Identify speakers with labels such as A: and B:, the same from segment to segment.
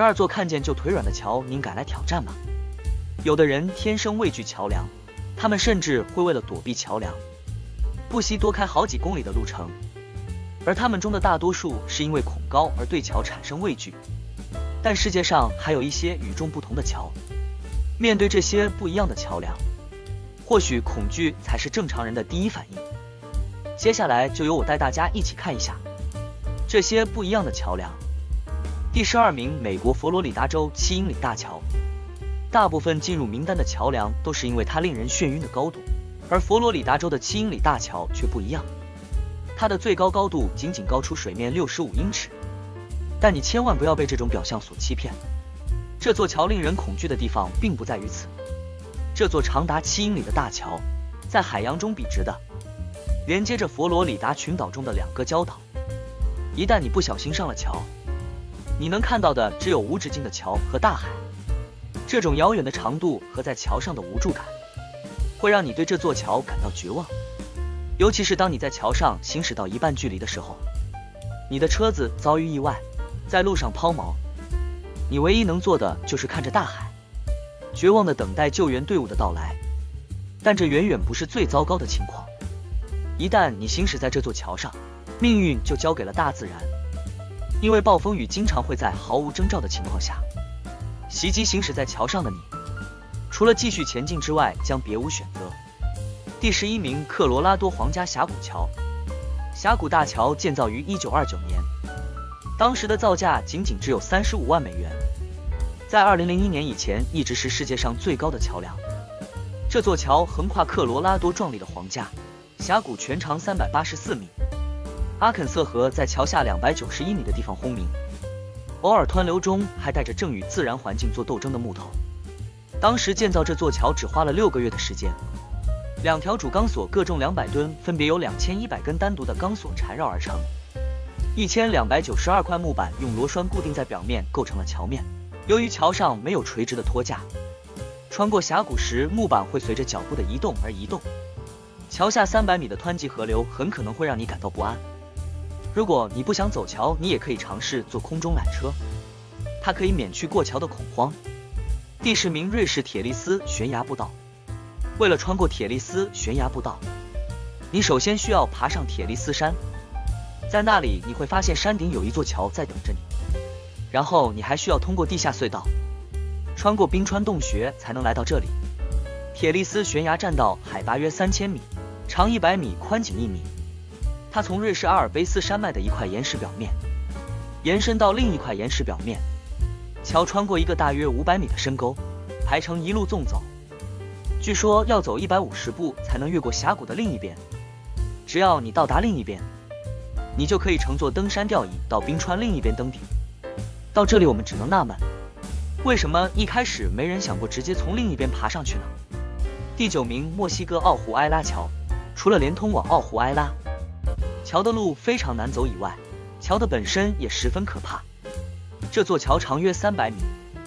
A: 十二座看见就腿软的桥，您敢来挑战吗？有的人天生畏惧桥梁，他们甚至会为了躲避桥梁，不惜多开好几公里的路程。而他们中的大多数是因为恐高而对桥产生畏惧。但世界上还有一些与众不同的桥，面对这些不一样的桥梁，或许恐惧才是正常人的第一反应。接下来就由我带大家一起看一下这些不一样的桥梁。第十二名，美国佛罗里达州七英里大桥。大部分进入名单的桥梁都是因为它令人眩晕的高度，而佛罗里达州的七英里大桥却不一样，它的最高高度仅仅高出水面六十五英尺。但你千万不要被这种表象所欺骗。这座桥令人恐惧的地方并不在于此。这座长达七英里的大桥，在海洋中笔直的连接着佛罗里达群岛中的两个礁岛。一旦你不小心上了桥，你能看到的只有无止境的桥和大海。这种遥远的长度和在桥上的无助感，会让你对这座桥感到绝望。尤其是当你在桥上行驶到一半距离的时候，你的车子遭遇意外。在路上抛锚，你唯一能做的就是看着大海，绝望的等待救援队伍的到来。但这远远不是最糟糕的情况。一旦你行驶在这座桥上，命运就交给了大自然，因为暴风雨经常会在毫无征兆的情况下袭击行驶在桥上的你。除了继续前进之外，将别无选择。第十一名，科罗拉多皇家峡谷桥。峡谷大桥建造于一九二九年。当时的造价仅仅只有三十五万美元，在二零零一年以前一直是世界上最高的桥梁。这座桥横跨科罗拉多壮丽的皇家峡谷，全长三百八十四米。阿肯色河在桥下两百九十一米的地方轰鸣，偶尔湍流中还带着正与自然环境做斗争的木头。当时建造这座桥只花了六个月的时间，两条主钢索各重两百吨，分别由两千一百根单独的钢索缠绕而成。一千两百九十二块木板用螺栓固定在表面，构成了桥面。由于桥上没有垂直的托架，穿过峡谷时，木板会随着脚步的移动而移动。桥下三百米的湍急河流很可能会让你感到不安。如果你不想走桥，你也可以尝试坐空中缆车，它可以免去过桥的恐慌。第十名，瑞士铁利斯悬崖步道。为了穿过铁利斯悬崖步道，你首先需要爬上铁利斯山。在那里，你会发现山顶有一座桥在等着你。然后你还需要通过地下隧道，穿过冰川洞穴才能来到这里。铁利斯悬崖栈道海拔约三千米，长一百米，宽仅一米。它从瑞士阿尔卑斯山脉的一块岩石表面延伸到另一块岩石表面。桥穿过一个大约五百米的深沟，排成一路纵走。据说要走一百五十步才能越过峡谷的另一边。只要你到达另一边。你就可以乘坐登山吊椅到冰川另一边登顶。到这里，我们只能纳闷，为什么一开始没人想过直接从另一边爬上去呢？第九名，墨西哥奥胡埃拉桥。除了连通往奥胡埃拉桥的路非常难走以外，桥的本身也十分可怕。这座桥长约三百米，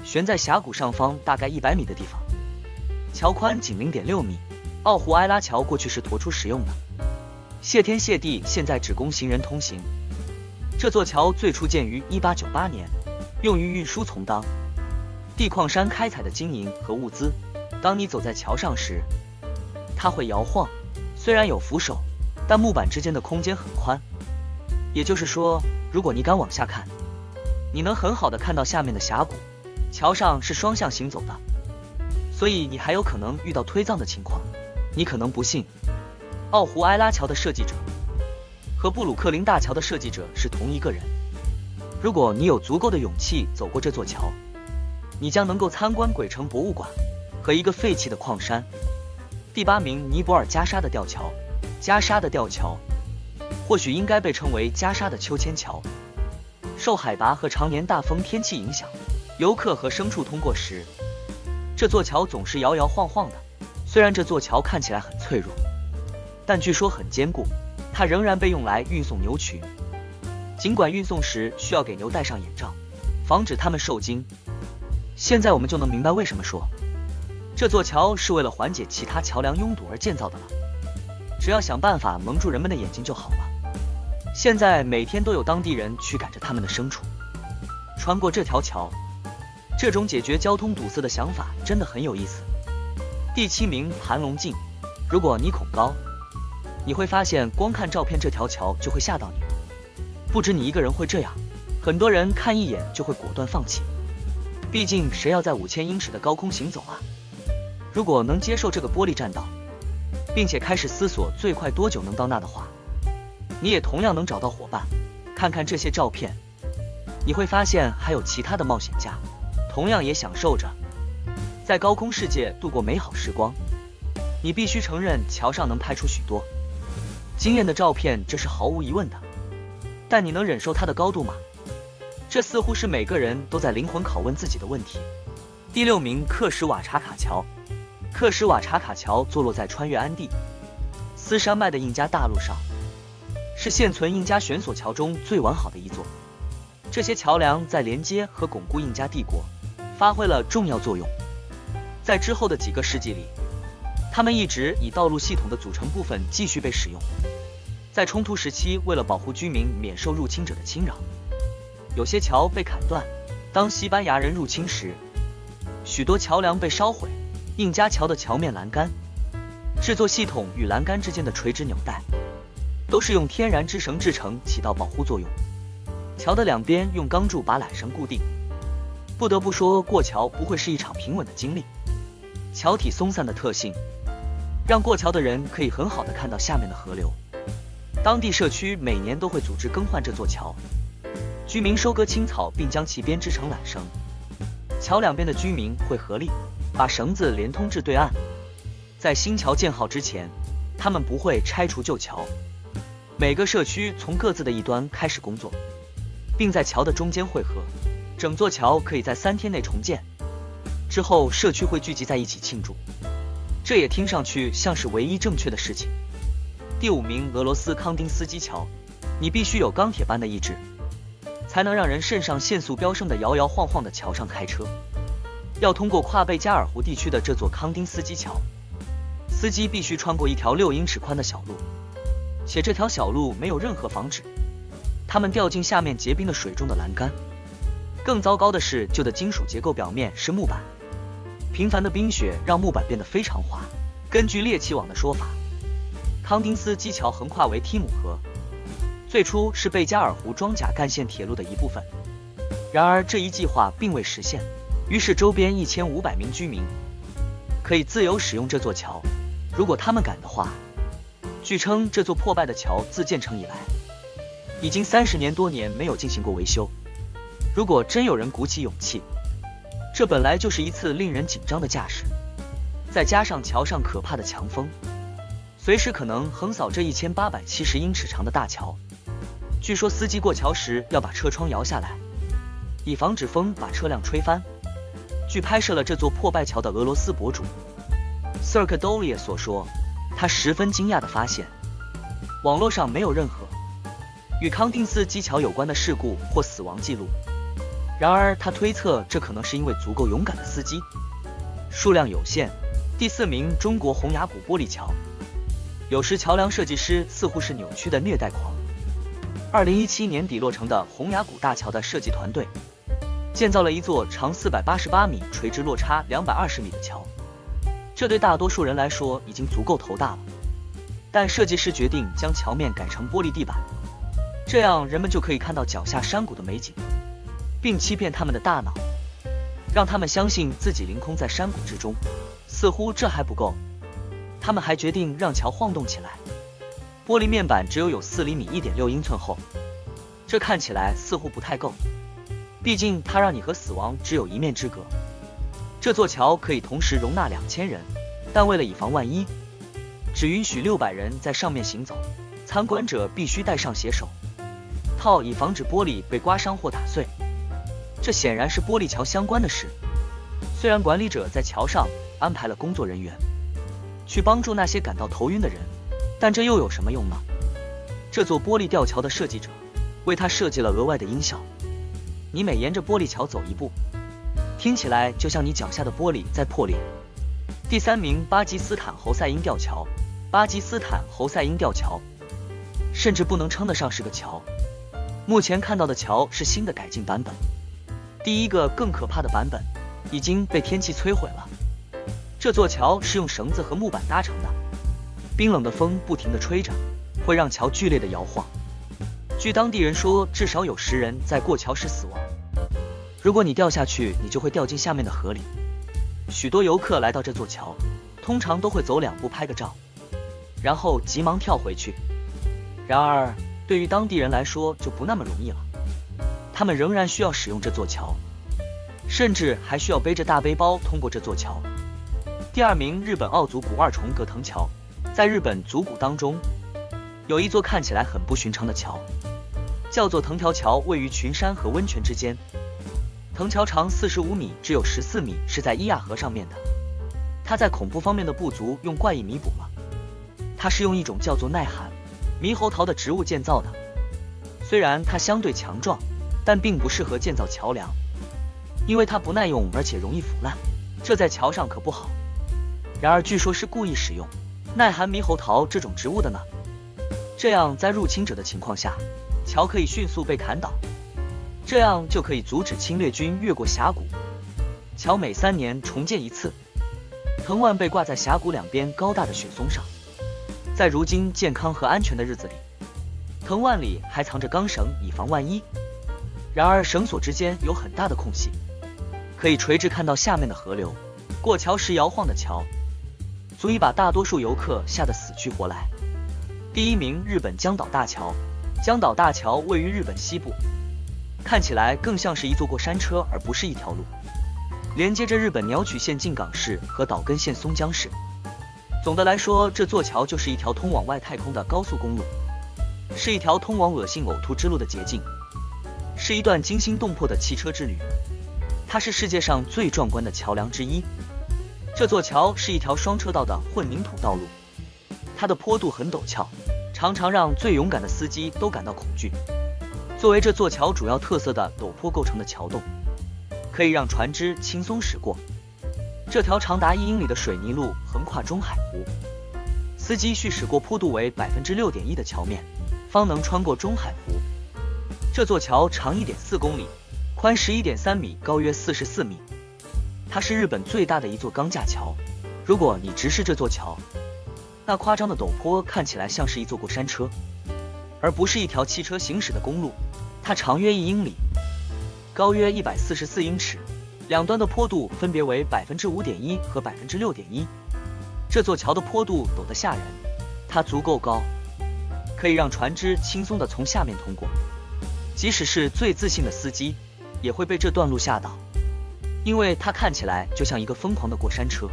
A: 悬在峡谷上方大概一百米的地方，桥宽仅零点六米。奥胡埃拉桥过去是驮出使用的。谢天谢地，现在只供行人通行。这座桥最初建于一八九八年，用于运输从当地矿山开采的金银和物资。当你走在桥上时，它会摇晃。虽然有扶手，但木板之间的空间很宽。也就是说，如果你敢往下看，你能很好的看到下面的峡谷。桥上是双向行走的，所以你还有可能遇到推葬的情况。你可能不信。奥胡埃拉桥的设计者和布鲁克林大桥的设计者是同一个人。如果你有足够的勇气走过这座桥，你将能够参观鬼城博物馆和一个废弃的矿山。第八名，尼泊尔加沙的吊桥。加沙的吊桥或许应该被称为加沙的秋千桥。受海拔和常年大风天气影响，游客和牲畜通过时，这座桥总是摇摇晃晃的。虽然这座桥看起来很脆弱。但据说很坚固，它仍然被用来运送牛群。尽管运送时需要给牛戴上眼罩，防止它们受惊。现在我们就能明白为什么说这座桥是为了缓解其他桥梁拥堵而建造的了。只要想办法蒙住人们的眼睛就好了。现在每天都有当地人驱赶着他们的牲畜穿过这条桥，这种解决交通堵塞的想法真的很有意思。第七名盘龙镜，如果你恐高，你会发现光看照片这条桥就会吓到你。不止你一个人会这样，很多人看一眼就会果断放弃。毕竟谁要在五千英尺的高空行走啊？如果能接受这个玻璃栈道，并且开始思索最快多久能到那的话，你也同样能找到伙伴。看看这些照片，你会发现还有其他的冒险家，同样也享受着在高空世界度过美好时光。你必须承认，桥上能拍出许多惊艳的照片，这是毫无疑问的。但你能忍受它的高度吗？这似乎是每个人都在灵魂拷问自己的问题。第六名，克什瓦查卡桥。克什瓦查卡桥坐落在穿越安第斯山脉的印加大陆上，是现存印加悬索桥中最完好的一座。这些桥梁在连接和巩固印加帝国发挥了重要作用。在之后的几个世纪里，它们一直以道路系统的组成部分继续被使用。在冲突时期，为了保护居民免受入侵者的侵扰，有些桥被砍断。当西班牙人入侵时，许多桥梁被烧毁。印加桥的桥面栏杆制作系统与栏杆之间的垂直纽带都是用天然之绳制成，起到保护作用。桥的两边用钢柱把缆绳固定。不得不说，过桥不会是一场平稳的经历。桥体松散的特性让过桥的人可以很好的看到下面的河流。当地社区每年都会组织更换这座桥，居民收割青草并将其编织成缆绳。桥两边的居民会合力。把绳子连通至对岸，在新桥建好之前，他们不会拆除旧桥。每个社区从各自的一端开始工作，并在桥的中间汇合。整座桥可以在三天内重建。之后，社区会聚集在一起庆祝。这也听上去像是唯一正确的事情。第五名，俄罗斯康丁斯基桥。你必须有钢铁般的意志，才能让人肾上腺素飙升的摇摇晃晃的桥上开车。要通过跨贝加尔湖地区的这座康丁斯基桥，司机必须穿过一条六英尺宽的小路，且这条小路没有任何防止他们掉进下面结冰的水中的栏杆。更糟糕的是，旧的金属结构表面是木板，频繁的冰雪让木板变得非常滑。根据猎奇网的说法，康丁斯基桥横跨维提姆河，最初是贝加尔湖装甲干线铁路的一部分，然而这一计划并未实现。于是，周边一千五百名居民可以自由使用这座桥，如果他们敢的话。据称，这座破败的桥自建成以来，已经三十年多年没有进行过维修。如果真有人鼓起勇气，这本来就是一次令人紧张的驾驶，再加上桥上可怕的强风，随时可能横扫这一千八百七十英尺长的大桥。据说司机过桥时要把车窗摇下来，以防止风把车辆吹翻。据拍摄了这座破败桥的俄罗斯博主 s i r k d o l i a 所说，他十分惊讶地发现，网络上没有任何与康定斯基桥有关的事故或死亡记录。然而，他推测这可能是因为足够勇敢的司机数量有限。第四名，中国洪崖谷玻璃桥。有时桥梁设计师似乎是扭曲的虐待狂。二零一七年底落成的洪崖谷大桥的设计团队。建造了一座长四百八十八米、垂直落差两百二十米的桥，这对大多数人来说已经足够头大了。但设计师决定将桥面改成玻璃地板，这样人们就可以看到脚下山谷的美景，并欺骗他们的大脑，让他们相信自己凌空在山谷之中。似乎这还不够，他们还决定让桥晃动起来。玻璃面板只有有四厘米一点六英寸厚，这看起来似乎不太够。毕竟，它让你和死亡只有一面之隔。这座桥可以同时容纳两千人，但为了以防万一，只允许六百人在上面行走。参观者必须戴上鞋手套，以防止玻璃被刮伤或打碎。这显然是玻璃桥相关的事。虽然管理者在桥上安排了工作人员去帮助那些感到头晕的人，但这又有什么用呢？这座玻璃吊桥的设计者为他设计了额外的音效。你每沿着玻璃桥走一步，听起来就像你脚下的玻璃在破裂。第三名，巴基斯坦侯赛因吊桥。巴基斯坦侯赛因吊桥甚至不能称得上是个桥。目前看到的桥是新的改进版本。第一个更可怕的版本已经被天气摧毁了。这座桥是用绳子和木板搭成的，冰冷的风不停地吹着，会让桥剧烈的摇晃。据当地人说，至少有十人在过桥时死亡。如果你掉下去，你就会掉进下面的河里。许多游客来到这座桥，通常都会走两步拍个照，然后急忙跳回去。然而，对于当地人来说就不那么容易了，他们仍然需要使用这座桥，甚至还需要背着大背包通过这座桥。第二名，日本奥组古二重葛藤桥。在日本足古当中，有一座看起来很不寻常的桥，叫做藤条桥，位于群山和温泉之间。藤桥长四十五米，只有十四米是在伊亚河上面的。它在恐怖方面的不足用怪异弥补了。它是用一种叫做耐寒猕猴桃的植物建造的。虽然它相对强壮，但并不适合建造桥梁，因为它不耐用，而且容易腐烂。这在桥上可不好。然而，据说是故意使用耐寒猕猴桃这种植物的呢，这样在入侵者的情况下，桥可以迅速被砍倒，这样就可以阻止侵略军越过峡谷。桥每三年重建一次，藤蔓被挂在峡谷两边高大的雪松上，在如今健康和安全的日子里，藤蔓里还藏着钢绳，以防万一。然而，绳索之间有很大的空隙，可以垂直看到下面的河流。过桥时摇晃的桥。足以把大多数游客吓得死去活来。第一名，日本江岛大桥。江岛大桥位于日本西部，看起来更像是一座过山车，而不是一条路，连接着日本鸟取县静冈市和岛根县松江市。总的来说，这座桥就是一条通往外太空的高速公路，是一条通往恶心呕吐之路的捷径，是一段惊心动魄的汽车之旅。它是世界上最壮观的桥梁之一。这座桥是一条双车道的混凝土道路，它的坡度很陡峭，常常让最勇敢的司机都感到恐惧。作为这座桥主要特色的陡坡构成的桥洞，可以让船只轻松驶过。这条长达一英里的水泥路横跨中海湖，司机需驶过坡度为百分之六点一的桥面，方能穿过中海湖。这座桥长一点四公里，宽十一点三米，高约四十四米。它是日本最大的一座钢架桥。如果你直视这座桥，那夸张的陡坡看起来像是一座过山车，而不是一条汽车行驶的公路。它长约一英里，高约一百四十四英尺，两端的坡度分别为百分之五点一和百分之六点一。这座桥的坡度陡得吓人，它足够高，可以让船只轻松地从下面通过。即使是最自信的司机，也会被这段路吓到。因为它看起来就像一个疯狂的过山车。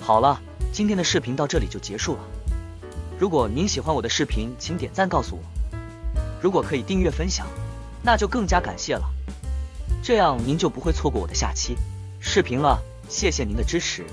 A: 好了，今天的视频到这里就结束了。如果您喜欢我的视频，请点赞告诉我。如果可以订阅分享，那就更加感谢了。这样您就不会错过我的下期视频了。谢谢您的支持。